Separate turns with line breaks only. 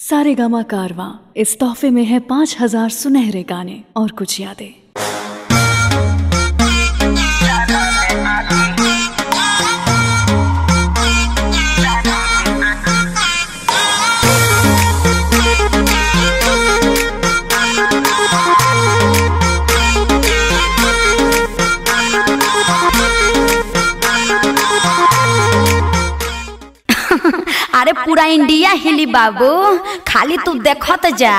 सारे गामा कारवा इस तोहफे में है पाँच हज़ार सुनहरे गाने और कुछ यादें।
अरे पूरा इंडिया हिली बाबू खाली तू देखत जा